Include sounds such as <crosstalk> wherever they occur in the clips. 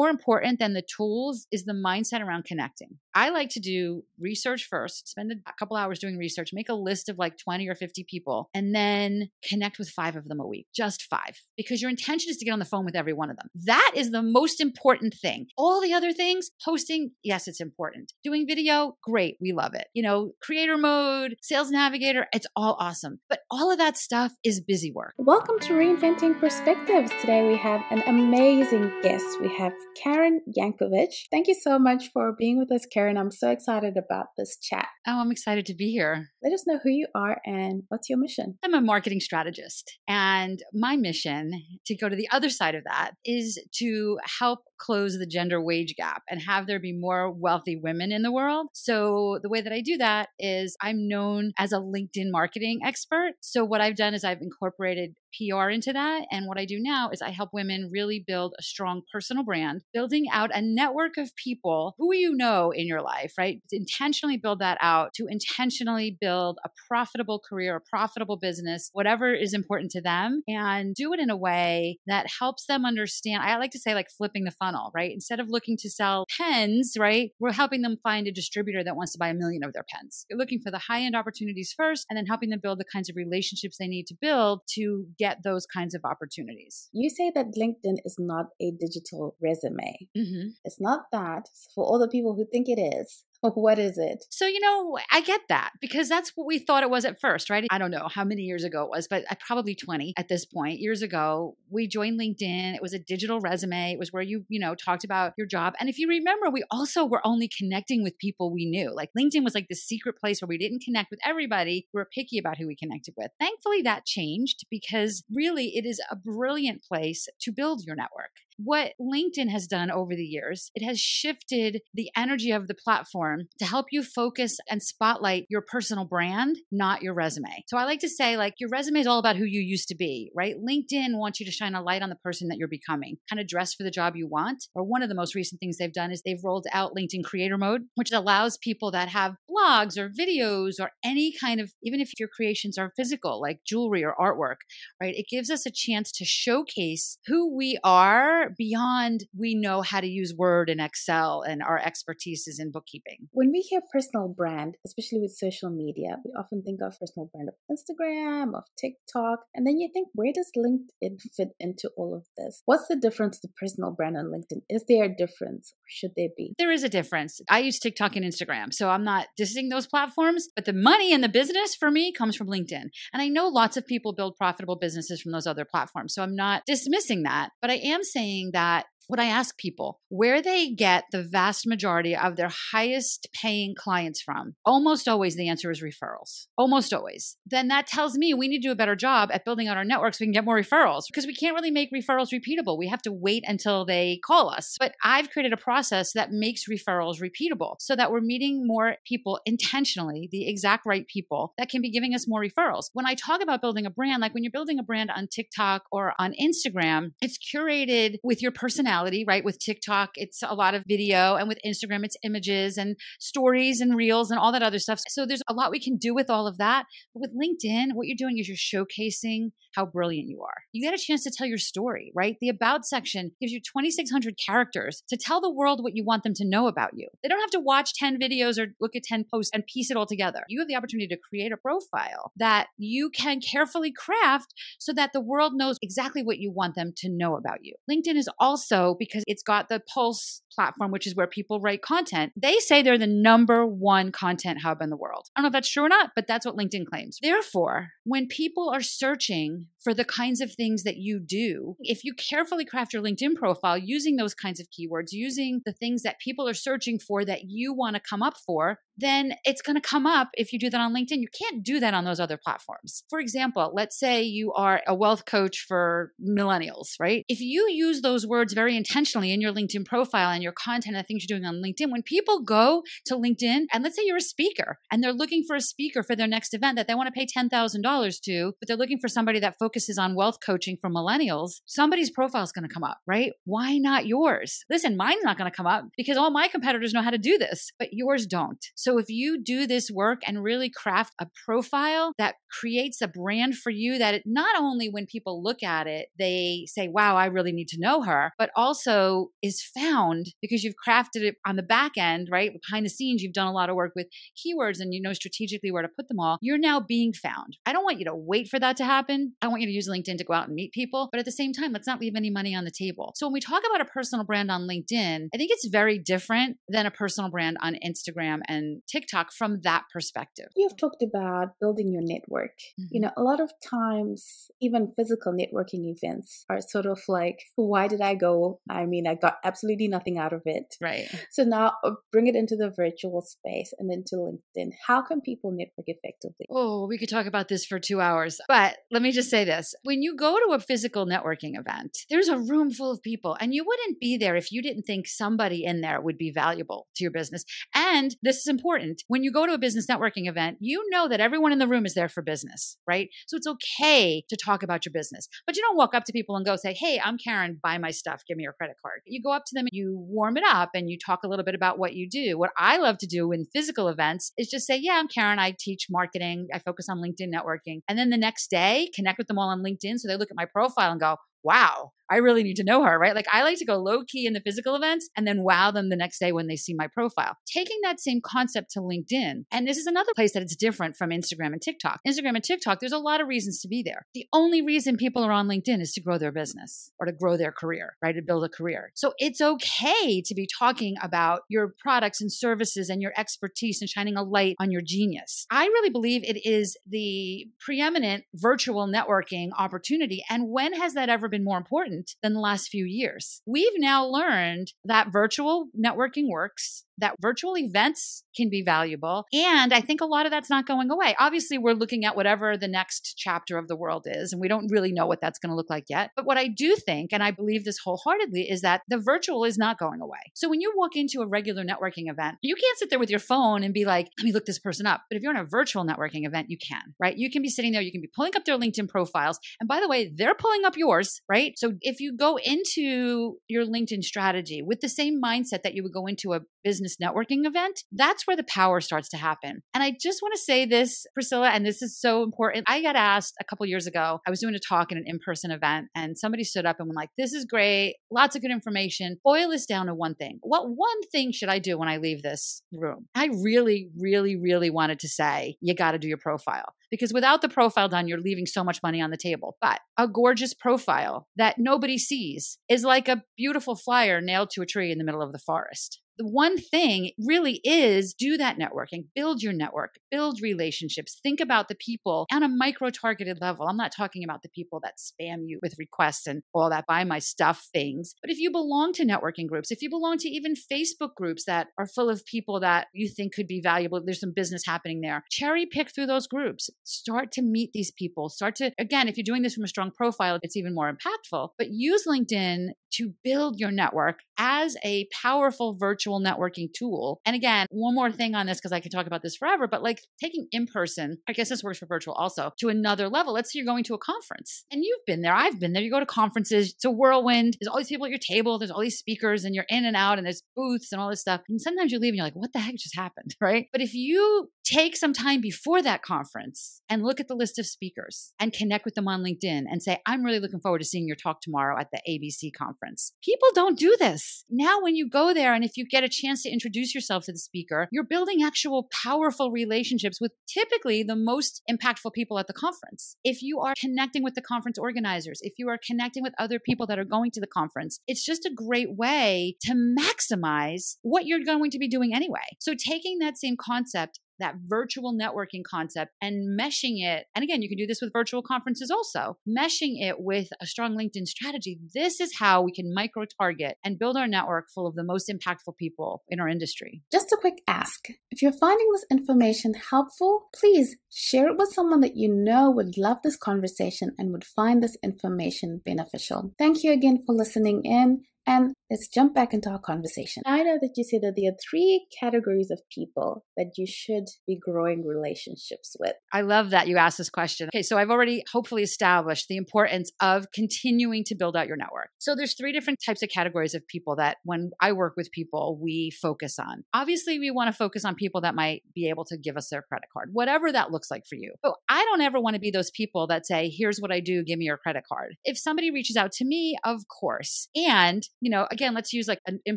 more important than the tools is the mindset around connecting. I like to do research first, spend a couple hours doing research, make a list of like 20 or 50 people, and then connect with five of them a week, just five, because your intention is to get on the phone with every one of them. That is the most important thing. All the other things, posting, yes, it's important. Doing video, great, we love it. You know, creator mode, sales navigator, it's all awesome. But all of that stuff is busy work. Welcome to Reinventing Perspectives. Today we have an amazing guest. We have Karen Yankovich. Thank you so much for being with us, Karen. I'm so excited about this chat. Oh, I'm excited to be here. Let us know who you are and what's your mission. I'm a marketing strategist, and my mission to go to the other side of that is to help close the gender wage gap and have there be more wealthy women in the world. So, the way that I do that is I'm known as a LinkedIn marketing expert. So, what I've done is I've incorporated PR into that. And what I do now is I help women really build a strong personal brand, building out a network of people who you know in your life, right? To intentionally build that out, to intentionally build a profitable career, a profitable business, whatever is important to them, and do it in a way that helps them understand. I like to say, like flipping the funnel, right? Instead of looking to sell pens, right? We're helping them find a distributor that wants to buy a million of their pens. You're looking for the high end opportunities first, and then helping them build the kinds of relationships they need to build to get those kinds of opportunities. You say that LinkedIn is not a digital resume. Mm-hmm. It's not that. For all the people who think it is, what is it? So, you know, I get that because that's what we thought it was at first, right? I don't know how many years ago it was, but uh, probably 20 at this point. Years ago, we joined LinkedIn. It was a digital resume. It was where you, you know, talked about your job. And if you remember, we also were only connecting with people we knew. Like LinkedIn was like the secret place where we didn't connect with everybody. We were picky about who we connected with. Thankfully, that changed because really it is a brilliant place to build your network what LinkedIn has done over the years, it has shifted the energy of the platform to help you focus and spotlight your personal brand, not your resume. So I like to say, like, your resume is all about who you used to be, right? LinkedIn wants you to shine a light on the person that you're becoming, kind of dress for the job you want. Or one of the most recent things they've done is they've rolled out LinkedIn creator mode, which allows people that have blogs or videos or any kind of, even if your creations are physical, like jewelry or artwork, right? It gives us a chance to showcase who we are beyond we know how to use Word and Excel and our expertise is in bookkeeping. When we hear personal brand, especially with social media, we often think of personal brand of Instagram, of TikTok, and then you think, where does LinkedIn fit into all of this? What's the difference to personal brand on LinkedIn? Is there a difference or should there be? There is a difference. I use TikTok and Instagram, so I'm not dissing those platforms, but the money and the business for me comes from LinkedIn. And I know lots of people build profitable businesses from those other platforms, so I'm not dismissing that, but I am saying that when I ask people where they get the vast majority of their highest paying clients from, almost always the answer is referrals. Almost always. Then that tells me we need to do a better job at building out our networks. so we can get more referrals because we can't really make referrals repeatable. We have to wait until they call us. But I've created a process that makes referrals repeatable so that we're meeting more people intentionally, the exact right people that can be giving us more referrals. When I talk about building a brand, like when you're building a brand on TikTok or on Instagram, it's curated with your personality right? With TikTok, it's a lot of video, and with Instagram, it's images and stories and reels and all that other stuff. So there's a lot we can do with all of that. But with LinkedIn, what you're doing is you're showcasing how brilliant you are. You get a chance to tell your story, right? The About section gives you 2,600 characters to tell the world what you want them to know about you. They don't have to watch 10 videos or look at 10 posts and piece it all together. You have the opportunity to create a profile that you can carefully craft so that the world knows exactly what you want them to know about you. LinkedIn is also because it's got the Pulse platform, which is where people write content. They say they're the number one content hub in the world. I don't know if that's true or not, but that's what LinkedIn claims. Therefore, when people are searching for the kinds of things that you do, if you carefully craft your LinkedIn profile using those kinds of keywords, using the things that people are searching for that you want to come up for, then it's going to come up if you do that on LinkedIn. You can't do that on those other platforms. For example, let's say you are a wealth coach for millennials, right? If you use those words very intentionally in your LinkedIn profile and your content and the things you're doing on LinkedIn, when people go to LinkedIn and let's say you're a speaker and they're looking for a speaker for their next event that they want to pay $10,000 to, but they're looking for somebody that focuses on wealth coaching for millennials, somebody's profile is going to come up, right? Why not yours? Listen, mine's not going to come up because all my competitors know how to do this, but yours don't. So if you do this work and really craft a profile that creates a brand for you that it, not only when people look at it, they say, wow, I really need to know her, but also is found because you've crafted it on the back end, right? Behind the scenes, you've done a lot of work with keywords and you know strategically where to put them all. You're now being found. I don't want you to wait for that to happen. I want you to use LinkedIn to go out and meet people. But at the same time, let's not leave any money on the table. So when we talk about a personal brand on LinkedIn, I think it's very different than a personal brand on Instagram and TikTok from that perspective. You've talked about building your network. Mm-hmm. You know, a lot of times, even physical networking events are sort of like, why did I go? I mean, I got absolutely nothing out of it. Right. So now uh, bring it into the virtual space and into LinkedIn. How can people network effectively? Oh, we could talk about this for two hours. But let me just say this when you go to a physical networking event, there's a room full of people, and you wouldn't be there if you didn't think somebody in there would be valuable to your business. And this is important when you go to a business networking event, you know that everyone in the room is there for business, right? So it's okay to talk about your business, but you don't walk up to people and go say, Hey, I'm Karen, buy my stuff, give me your credit card. You go up to them, and you warm it up, and you talk a little bit about what you do. What I love to do in physical events is just say, Yeah, I'm Karen. I teach marketing. I focus on LinkedIn networking. And then the next day, connect with them all on LinkedIn. So they look at my profile and go, wow, I really need to know her, right? Like I like to go low key in the physical events and then wow them the next day when they see my profile. Taking that same concept to LinkedIn, and this is another place that it's different from Instagram and TikTok. Instagram and TikTok, there's a lot of reasons to be there. The only reason people are on LinkedIn is to grow their business or to grow their career, right? To build a career. So it's okay to be talking about your products and services and your expertise and shining a light on your genius. I really believe it is the preeminent virtual networking opportunity. And when has that ever been more important than the last few years. We've now learned that virtual networking works that virtual events can be valuable. And I think a lot of that's not going away. Obviously, we're looking at whatever the next chapter of the world is, and we don't really know what that's going to look like yet. But what I do think, and I believe this wholeheartedly, is that the virtual is not going away. So when you walk into a regular networking event, you can't sit there with your phone and be like, let me look this person up. But if you're in a virtual networking event, you can, right? You can be sitting there, you can be pulling up their LinkedIn profiles. And by the way, they're pulling up yours, right? So if you go into your LinkedIn strategy with the same mindset that you would go into a business networking event, that's where the power starts to happen. And I just want to say this, Priscilla, and this is so important. I got asked a couple years ago, I was doing a talk in an in person event, and somebody stood up and went like, This is great, lots of good information. Boil this down to one thing. What one thing should I do when I leave this room? I really, really, really wanted to say, You got to do your profile because without the profile done, you're leaving so much money on the table. But a gorgeous profile that nobody sees is like a beautiful flyer nailed to a tree in the middle of the forest one thing really is do that networking, build your network, build relationships, think about the people on a micro targeted level. I'm not talking about the people that spam you with requests and all that buy my stuff things. But if you belong to networking groups, if you belong to even Facebook groups that are full of people that you think could be valuable, there's some business happening there, cherry pick through those groups. Start to meet these people. Start to, again, if you're doing this from a strong profile, it's even more impactful. But use LinkedIn to build your network as a powerful virtual networking tool. And again, one more thing on this, because I can talk about this forever, but like taking in person, I guess this works for virtual also, to another level. Let's say you're going to a conference and you've been there, I've been there. You go to conferences, it's a whirlwind. There's all these people at your table, there's all these speakers, and you're in and out, and there's booths and all this stuff. And sometimes you leave and you're like, what the heck just happened? <laughs> Right. But if you take some time before that conference and look at the list of speakers and connect with them on LinkedIn and say, I'm really looking forward to seeing your talk tomorrow at the ABC conference. People don't do this. Now, when you go there and if you get a chance to introduce yourself to the speaker, you're building actual powerful relationships with typically the most impactful people at the conference. If you are connecting with the conference organizers, if you are connecting with other people that are going to the conference, it's just a great way to maximize what you're going to be doing anyway. So, taking that same concept that virtual networking concept and meshing it. And again, you can do this with virtual conferences also, meshing it with a strong LinkedIn strategy. This is how we can micro target and build our network full of the most impactful people in our industry. Just a quick ask if you're finding this information helpful, please share it with someone that you know would love this conversation and would find this information beneficial. Thank you again for listening in. And let's jump back into our conversation. I know that you said that there are three categories of people that you should be growing relationships with. I love that you asked this question. Okay, so I've already hopefully established the importance of continuing to build out your network. So there's three different types of categories of people that when I work with people, we focus on. Obviously, we want to focus on people that might be able to give us their credit card, whatever that looks like for you. But I don't ever want to be those people that say, here's what I do, give me your credit card. If somebody reaches out to me, of course. And, you know, again, let's use like an in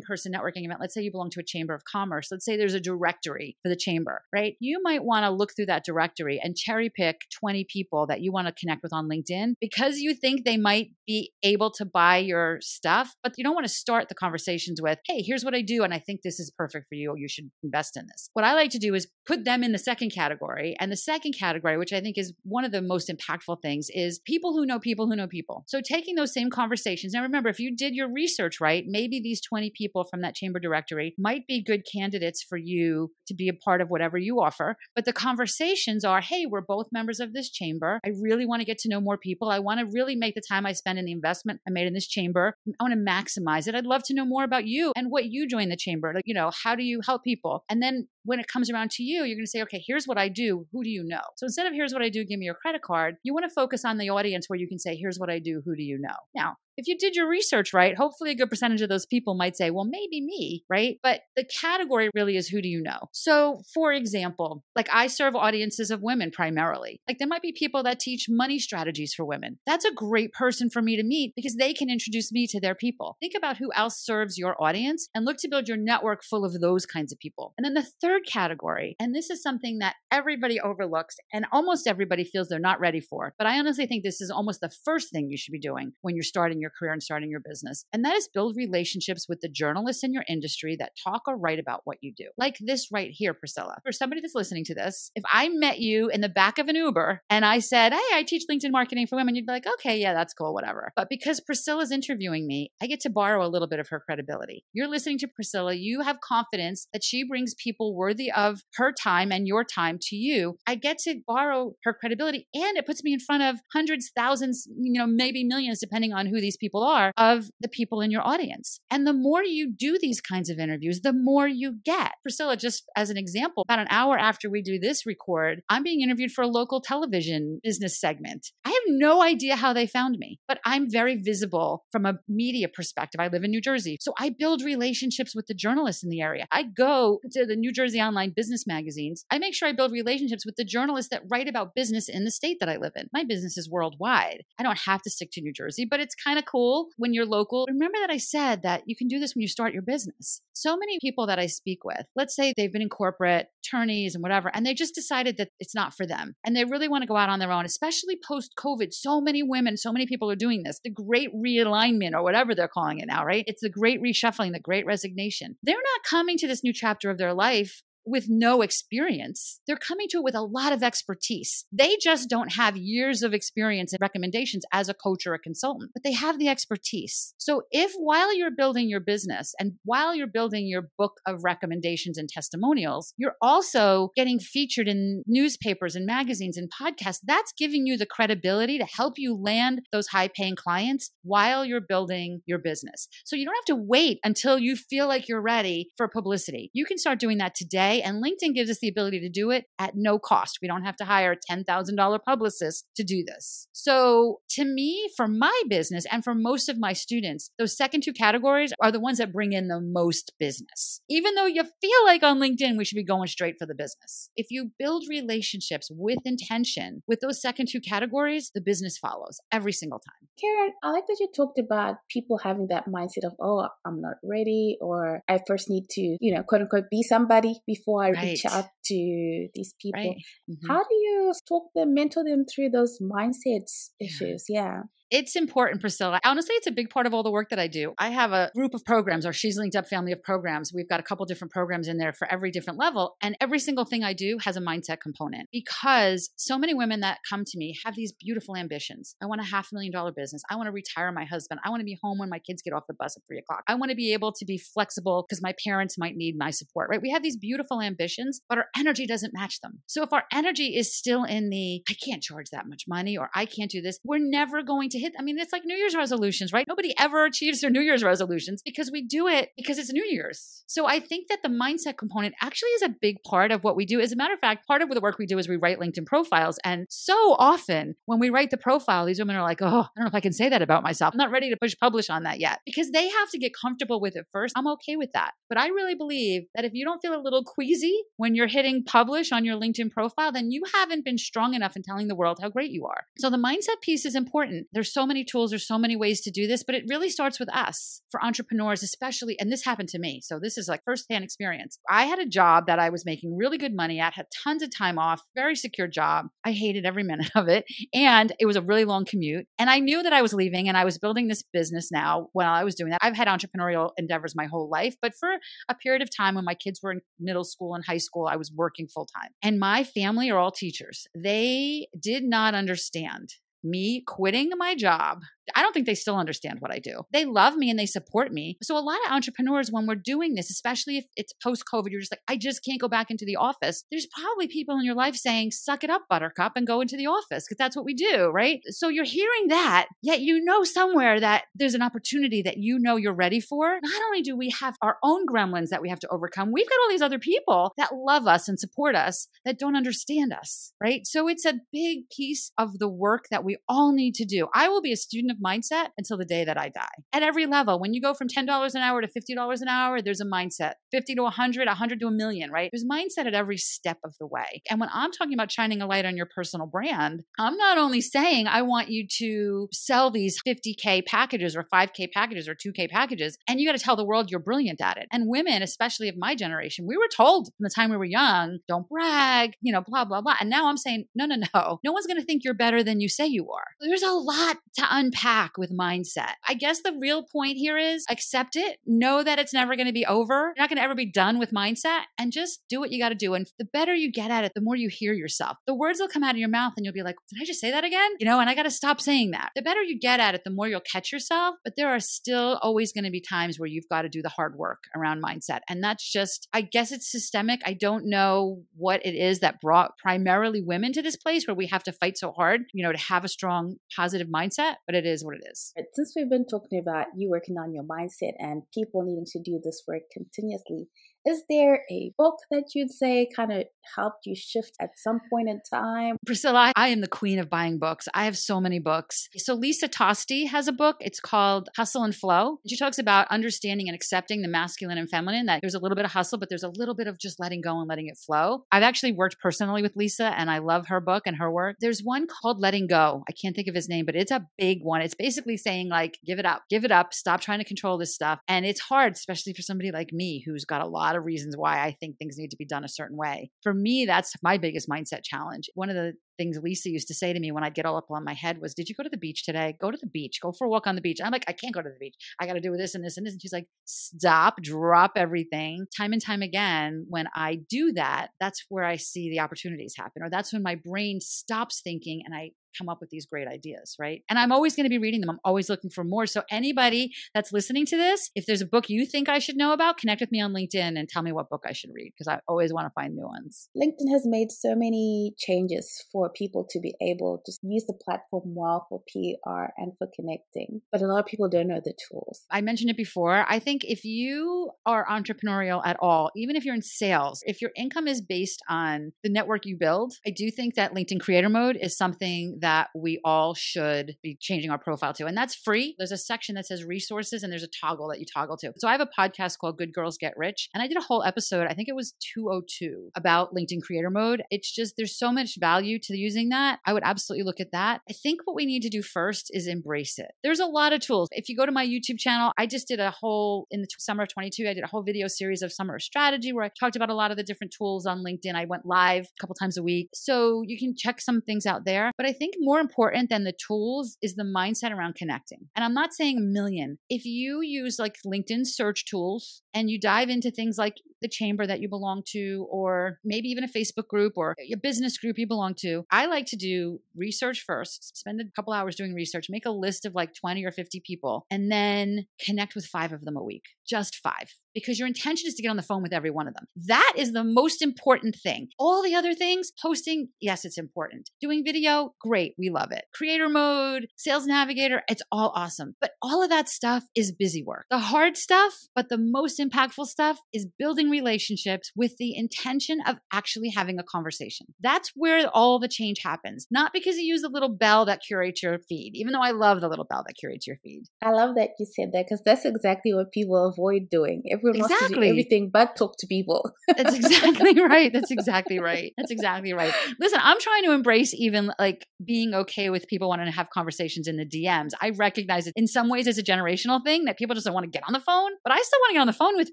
person networking event. Let's say you belong to a chamber of commerce. Let's say there's a directory for the chamber, right? You might want to look through that directory and cherry pick 20 people that you want to connect with on LinkedIn because you think they might be able to buy your stuff, but you don't want to start the conversations with, hey, here's what I do. And I think this is perfect for you. You should invest in this. What I like to do is put them in the second category. And the second category, which I think is one of the most impactful things, is people who know people who know people. So taking those same conversations. Now, remember, if you did your research right, maybe these 20 people from that chamber directory might be good candidates for you to be a part of whatever you offer. But the conversations are, hey, we're both members of this chamber. I really want to get to know more people. I want to really make the time I spend in the investment I made in this chamber. I want to maximize it. I'd love to know more about you and what you join the chamber. Like, you know, how do you help people? And then when it comes around to you, you're going to say, okay, here's what I do. Who do you know? So instead of here's what I do, give me your credit card, you want to focus on the audience where you can say, here's what I do. Who do you know? Now, if you did your research right, hopefully a good percentage of those people might say, well, maybe me, right? But the category really is who do you know? So, for example, like I serve audiences of women primarily. Like there might be people that teach money strategies for women. That's a great person for me to meet because they can introduce me to their people. Think about who else serves your audience and look to build your network full of those kinds of people. And then the third category, and this is something that everybody overlooks and almost everybody feels they're not ready for, but I honestly think this is almost the first thing you should be doing when you're starting your career and starting your business. And that is build relationships with the journalists in your industry that talk or write about what you do. Like this right here, Priscilla. For somebody that's listening to this, if I met you in the back of an Uber and I said, Hey, I teach LinkedIn marketing for women, you'd be like, Okay, yeah, that's cool, whatever. But because Priscilla's interviewing me, I get to borrow a little bit of her credibility. You're listening to Priscilla, you have confidence that she brings people worthy of her time and your time to you. I get to borrow her credibility and it puts me in front of hundreds, thousands, you know, maybe millions, depending on who these people are, of the people in your audience. And the more you do these kinds of interviews, the more you get. Priscilla, just as an example, about an hour after we do this record, I'm being interviewed for a local television business segment. I have no idea how they found me, but I'm very visible from a media perspective. I live in New Jersey. So I build relationships with the journalists in the area. I go to the New Jersey online business magazines. I make sure I build relationships with the journalists that write about business in the state that I live in. My business is worldwide. I don't have to stick to New Jersey, but it's kind of cool when you're local. Remember that I said that you can do this when you start your business. So many people that I speak with, let's say they've been in corporate, attorneys and whatever, and they just decided that it's not for them. And they really want to go out on their own, especially post COVID. So many women, so many people are doing this. The great realignment or whatever they're calling it now, right? It's the great reshuffling, the great resignation. They're not coming to this new chapter of their life with no experience. They're coming to it with a lot of expertise. They just don't have years of experience and recommendations as a coach or a consultant, but they have the expertise. So if while you're building your business and while you're building your book of recommendations and testimonials, you're also getting featured in newspapers and magazines and podcasts, that's giving you the credibility to help you land those high paying clients while you're building your business. So you don't have to wait until you feel like you're ready for publicity. You can start doing that today and LinkedIn gives us the ability to do it at no cost. We don't have to hire a $10,000 publicist to do this. So, to me, for my business and for most of my students, those second two categories are the ones that bring in the most business. Even though you feel like on LinkedIn, we should be going straight for the business. If you build relationships with intention with those second two categories, the business follows every single time. Karen, I like that you talked about people having that mindset of, oh, I'm not ready, or I first need to, you know, quote unquote, be somebody before before I right. reach out to these people. Right. Mm-hmm. How do you talk them, mentor them through those mindsets yeah. issues? Yeah. It's important, Priscilla. Honestly, it's a big part of all the work that I do. I have a group of programs, or She's LinkedUp family of programs. We've got a couple different programs in there for every different level. And every single thing I do has a mindset component because so many women that come to me have these beautiful ambitions. I want a half million dollar business. I want to retire my husband. I want to be home when my kids get off the bus at three o'clock. I want to be able to be flexible because my parents might need my support, right? We have these beautiful ambitions, but our energy doesn't match them. So if our energy is still in the, I can't charge that much money or I can't do this, we're never going to hit. I mean, it's like New Year's resolutions, right? Nobody ever achieves their New Year's resolutions because we do it because it's New Year's. So I think that the mindset component actually is a big part of what we do. As a matter of fact, part of the work we do is we write LinkedIn profiles. And so often when we write the profile, these women are like, oh, I don't know if I can say that about myself. I'm not ready to push publish on that yet because they have to get comfortable with it first. I'm okay with that. But I really believe that if you don't feel a little queasy when you're hitting publish on your LinkedIn profile, then you haven't been strong enough in telling the world how great you are. So the mindset piece is important. There's so many tools, there's so many ways to do this, but it really starts with us for entrepreneurs, especially. And this happened to me. So this is like firsthand experience. I had a job that I was making really good money at, had tons of time off, very secure job. I hated every <laughs> minute of it. And it was a really long commute. And I knew that I was leaving and I was building this business now while I was doing that. I've had entrepreneurial endeavors my whole life, but for a period of time when my kids were in middle school and high school, I was working full time. And my family are all teachers. They did not understand me quitting my job I don't think they still understand what I do. They love me and they support me. So, a lot of entrepreneurs, when we're doing this, especially if it's post COVID, you're just like, I just can't go back into the office. There's probably people in your life saying, suck it up, buttercup, and go into the office because that's what we do, right? So, you're hearing that, yet you know somewhere that there's an opportunity that you know you're ready for. Not only do we have our own gremlins that we have to overcome, we've got all these other people that love us and support us that don't understand us, right? So, it's a big piece of the work that we all need to do. I will be a student of mindset until the day that I die. At every level, when you go from $10 an hour to $50 an hour, there's a mindset. 50 to 100, 100 to a million, right? There's mindset at every step of the way. And when I'm talking about shining a light on your personal brand, I'm not only saying I want you to sell these 50K packages or 5K packages or 2K packages, and you got to tell the world you're brilliant at it. And women, especially of my generation, we were told from the time we were young, don't brag, you know, blah, blah, blah. And now I'm saying, no, no, no. No one's going to think you're better than you say you are. There's a lot to unpack with mindset. I guess the real point here is accept it, know that it's never going to be over. You're not going to ever be done with mindset and just do what you got to do. And the better you get at it, the more you hear yourself. The words will come out of your mouth and you'll be like, did I just say that again? You know, and I got to stop saying that. The better you get at it, the more you'll catch yourself. But there are still always going to be times where you've got to do the hard work around mindset. And that's just, I guess it's systemic. I don't know what it is that brought primarily women to this place where we have to fight so hard, you know, to have a strong positive mindset, but it is what it is. Since we've been talking about you working on your mindset and people needing to do this work continuously, is there a book that you'd say kind of helped you shift at some point in time? Priscilla, I am the queen of buying books. I have so many books. So Lisa Toste has a book. It's called Hustle and Flow. She talks about understanding and accepting the masculine and feminine, that there's a little bit of hustle, but there's a little bit of just letting go and letting it flow. I've actually worked personally with Lisa and I love her book and her work. There's one called Letting Go. I can't think of his name, but it's a big one. It's basically saying like, give it up, give it up, stop trying to control this stuff. And it's hard, especially for somebody like me who's got a lot of reasons why I think things need to be done a certain way. For me, that's my biggest mindset challenge. One of the things Lisa used to say to me when I'd get all up on my head was, Did you go to the beach today? Go to the beach. Go for a walk on the beach. I'm like, I can't go to the beach. I got to do this and this and this. And she's like, Stop, drop everything. Time and time again, when I do that, that's where I see the opportunities happen, or that's when my brain stops thinking and I come up with these great ideas, right? And I'm always going to be reading them. I'm always looking for more. So anybody that's listening to this, if there's a book you think I should know about, connect with me on LinkedIn and tell me what book I should read because I always want to find new ones. LinkedIn has made so many changes for people to be able to use the platform well for PR and for connecting. But a lot of people don't know the tools. I mentioned it before. I think if you are entrepreneurial at all, even if you're in sales, if your income is based on the network you build, I do think that LinkedIn creator mode is something that we all should be changing our profile to. And that's free. There's a section that says resources and there's a toggle that you toggle to. So I have a podcast called Good Girls Get Rich. And I did a whole episode, I think it was 202, about LinkedIn creator mode. It's just, there's so much value to using that. I would absolutely look at that. I think what we need to do first is embrace it. There's a lot of tools. If you go to my YouTube channel, I just did a whole, in the summer of 22, I did a whole video series of summer strategy where I talked about a lot of the different tools on LinkedIn. I went live a couple times a week. So you can check some things out there. But I think more important than the tools is the mindset around connecting. And I'm not saying a million. If you use like LinkedIn search tools and you dive into things like the chamber that you belong to, or maybe even a Facebook group or a business group you belong to, I like to do research first, spend a couple hours doing research, make a list of like 20 or 50 people, and then connect with five of them a week. Just five because your intention is to get on the phone with every one of them. That is the most important thing. All the other things, posting, yes, it's important. Doing video, great, we love it. Creator mode, sales navigator, it's all awesome. But all of that stuff is busy work. The hard stuff, but the most impactful stuff is building relationships with the intention of actually having a conversation. That's where all the change happens, not because you use a little bell that curates your feed, even though I love the little bell that curates your feed. I love that you said that because that's exactly what people avoid doing. Everyone exactly. wants to do everything but talk to people. That's exactly <laughs> right. That's exactly right. That's exactly right. Listen, I'm trying to embrace even like being okay with people wanting to have conversations in the DMs. I recognize it in some ways as a generational thing that people just don't want to get on the phone, but I still want to get on the phone with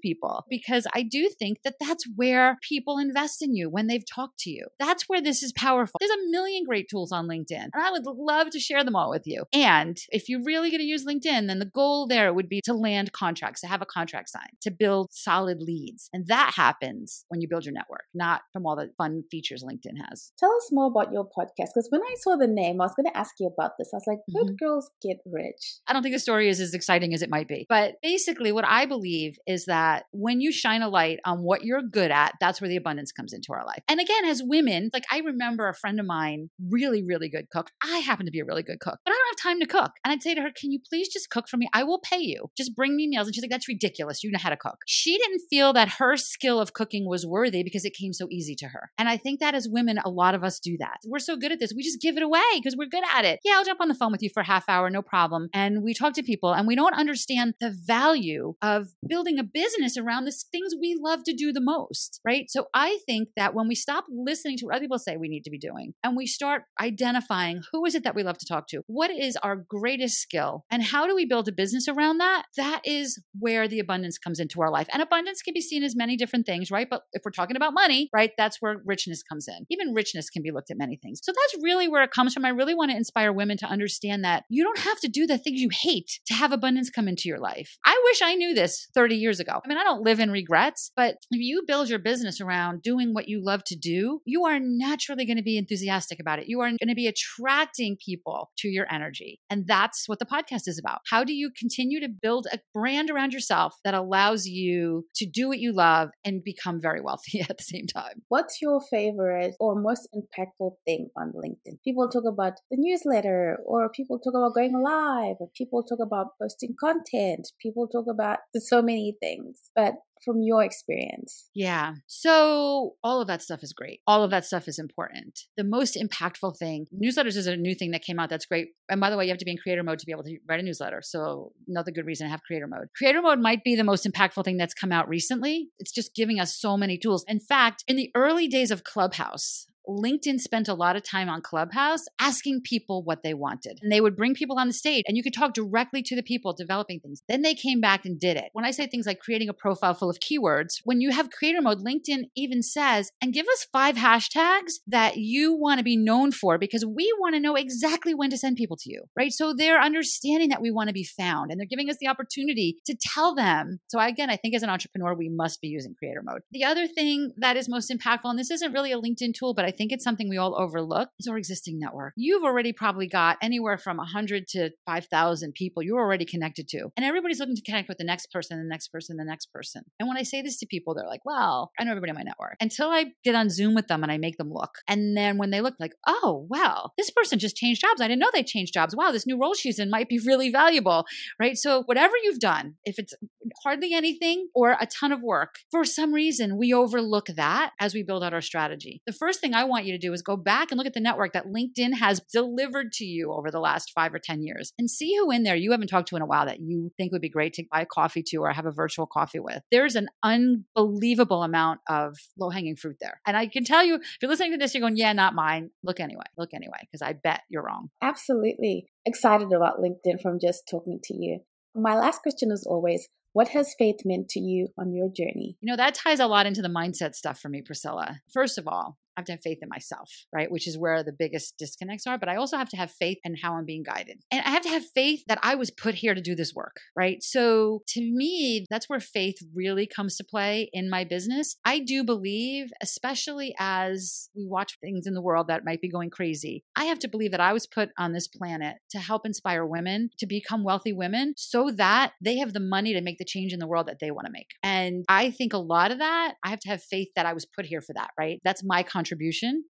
people because I do think that that's where people invest in you when they've talked to you. That's where this is powerful. There's a million great tools on LinkedIn, and I would love to share them all with you. And if you're really going to use LinkedIn, then the goal there would be to land contracts, to have a contract signed, to build solid leads. And that happens when you build your network, not from all the fun features LinkedIn has. Tell us more about your podcast because when I saw the name, I was going to ask you about this. I was like, Good mm-hmm. Girls Get Rich. I don't think the story is as exciting as it might be. But basically, what I believe is that when you shine a light on what you're good at, that's where the abundance comes into our life. And again, as women, like I remember a friend of mine, really, really good cook. I happen to be a really good cook, but I don't have time to cook. And I'd say to her, Can you please just cook for me? I will pay you. Just bring me meals. And she's like, That's ridiculous. You know how to cook. She didn't feel that her skill of cooking was worthy because it came so easy to her. And I think that as women, a lot of us do that. We're so good at this. We just give it away because we're good at it. Yeah, I'll jump on the phone with you for a half hour, no problem. And we talk to people and we don't understand the value of building a business around the things we love to do the most, right? So I think that when we stop listening to what other people say we need to be doing and we start identifying who is it that we love to talk to, what is our greatest skill, and how do we build a business around that, that is where the abundance comes into our life. And abundance can be seen as many different things, right? But if we're talking about money, right, that's where richness comes in. Even richness can be looked at many things. So that's really where it comes from. I really want to inspire women to understand that you don't have to do the things you hate to have abundance come into your life. I wish I knew this 30 years ago. I mean, I don't live in regrets, but if you build your business around doing what you love to do, you are naturally going to be enthusiastic about it. You are going to be attracting people to your energy. And that's what the podcast is about. How do you continue to build a brand around yourself that allows you to do what you love and become very wealthy <laughs> at the same time. What's your favorite or most impactful thing on LinkedIn? People talk about the newsletter, or people talk about going live, or people talk about posting content, people talk about so many things. But from your experience? Yeah. So all of that stuff is great. All of that stuff is important. The most impactful thing, newsletters is a new thing that came out that's great. And by the way, you have to be in creator mode to be able to write a newsletter. So another good reason to have creator mode. Creator mode might be the most impactful thing that's come out recently. It's just giving us so many tools. In fact, in the early days of Clubhouse, LinkedIn spent a lot of time on Clubhouse asking people what they wanted. And they would bring people on the stage and you could talk directly to the people developing things. Then they came back and did it. When I say things like creating a profile full of keywords, when you have creator mode, LinkedIn even says, and give us five hashtags that you want to be known for because we want to know exactly when to send people to you, right? So they're understanding that we want to be found and they're giving us the opportunity to tell them. So again, I think as an entrepreneur, we must be using creator mode. The other thing that is most impactful, and this isn't really a LinkedIn tool, but I think it's something we all overlook, is our existing network. You've already probably got anywhere from 100 to 5,000 people you're already connected to. And everybody's looking to connect with the next person, the next person, the next person. And when I say this to people, they're like, well, I know everybody in my network. Until I get on Zoom with them and I make them look. And then when they look like, oh, well, this person just changed jobs. I didn't know they changed jobs. Wow, this new role she's in might be really valuable, right? So whatever you've done, if it's hardly anything or a ton of work, for some reason, we overlook that as we build out our strategy. The first thing I want you to do is go back and look at the network that LinkedIn has delivered to you over the last five or 10 years and see who in there you haven't talked to in a while that you think would be great to buy coffee to or have a virtual coffee with. There's an unbelievable amount of low hanging fruit there. And I can tell you, if you're listening to this, you're going, yeah, not mine. Look anyway. Look anyway, because I bet you're wrong. Absolutely. Excited about LinkedIn from just talking to you. My last question is always what has faith meant to you on your journey? You know, that ties a lot into the mindset stuff for me, Priscilla. First of all, I have to have faith in myself, right? Which is where the biggest disconnects are. But I also have to have faith in how I'm being guided. And I have to have faith that I was put here to do this work, right? So to me, that's where faith really comes to play in my business. I do believe, especially as we watch things in the world that might be going crazy, I have to believe that I was put on this planet to help inspire women to become wealthy women so that they have the money to make the change in the world that they want to make. And I think a lot of that, I have to have faith that I was put here for that, right? That's my contribution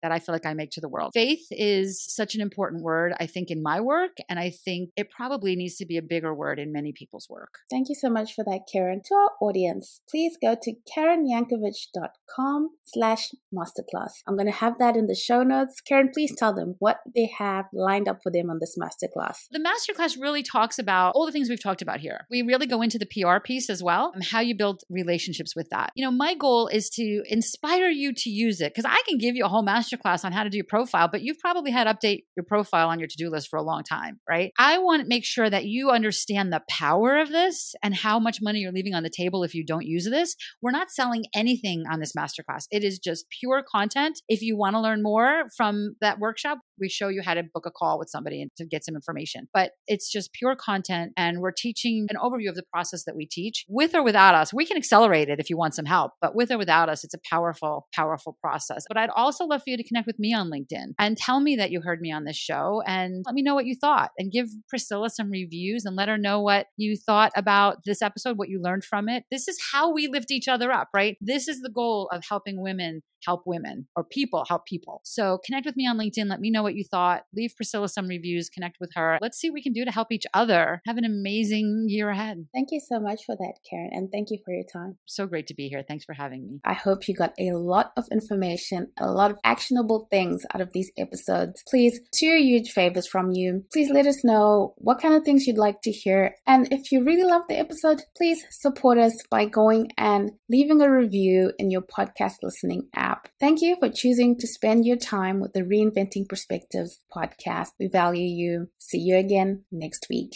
that I feel like I make to the world. Faith is such an important word, I think, in my work. And I think it probably needs to be a bigger word in many people's work. Thank you so much for that, Karen. To our audience, please go to karenyankovich.com slash masterclass. I'm going to have that in the show notes. Karen, please tell them what they have lined up for them on this masterclass. The masterclass really talks about all the things we've talked about here. We really go into the PR piece as well and how you build relationships with that. You know, my goal is to inspire you to use it because I can give you a whole masterclass on how to do your profile, but you've probably had update your profile on your to do list for a long time, right? I want to make sure that you understand the power of this and how much money you're leaving on the table if you don't use this. We're not selling anything on this masterclass. It is just pure content. If you want to learn more from that workshop, we show you how to book a call with somebody and to get some information. But it's just pure content. And we're teaching an overview of the process that we teach with or without us. We can accelerate it if you want some help, but with or without us, it's a powerful, powerful process. But I'd also love for you to connect with me on LinkedIn and tell me that you heard me on this show and let me know what you thought and give Priscilla some reviews and let her know what you thought about this episode, what you learned from it. This is how we lift each other up, right? This is the goal of helping women help women or people help people. So connect with me on LinkedIn. Let me know what you thought. Leave Priscilla some reviews, connect with her. Let's see what we can do to help each other have an amazing year ahead. Thank you so much for that, Karen. And thank you for your time. So great to be here. Thanks for having me. I hope you got a lot of information, a lot of actionable things out of these episodes. Please, two huge favors from you. Please let us know what kind of things you'd like to hear. And if you really love the episode, please support us by going and leaving a review in your podcast listening app. Thank you for choosing to spend your time with the Reinventing Perspectives podcast. We value you. See you again next week.